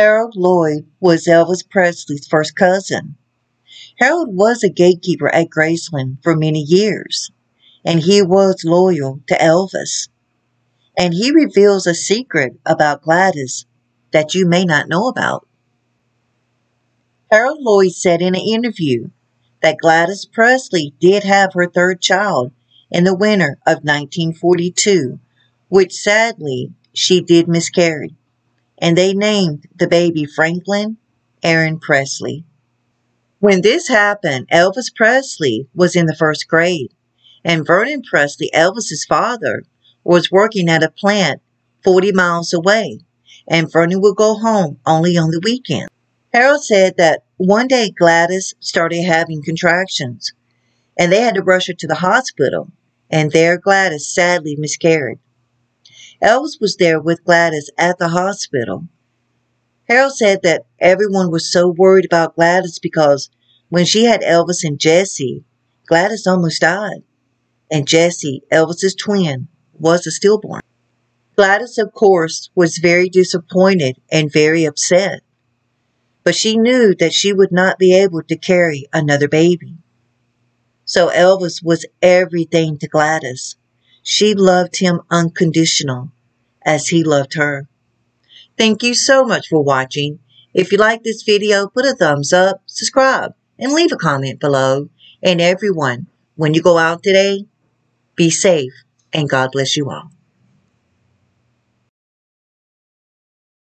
Harold Loyd was Elvis Presley's first cousin. Harold was a gatekeeper at Graceland for many years, and he was loyal to Elvis. And he reveals a secret about Gladys that you may not know about. Harold Loyd said in an interview that Gladys Presley did have her third child in the winter of 1942, which sadly she did miscarry and they named the baby Franklin Aaron Presley. When this happened, Elvis Presley was in the first grade, and Vernon Presley, Elvis's father, was working at a plant 40 miles away, and Vernon would go home only on the weekend. Harold said that one day Gladys started having contractions, and they had to rush her to the hospital, and there Gladys sadly miscarried. Elvis was there with Gladys at the hospital. Harold said that everyone was so worried about Gladys because when she had Elvis and Jesse, Gladys almost died. And Jesse, Elvis's twin, was a stillborn. Gladys, of course, was very disappointed and very upset. But she knew that she would not be able to carry another baby. So Elvis was everything to Gladys. She loved him unconditional as he loved her. Thank you so much for watching. If you like this video, put a thumbs up, subscribe, and leave a comment below. And everyone, when you go out today, be safe and God bless you all.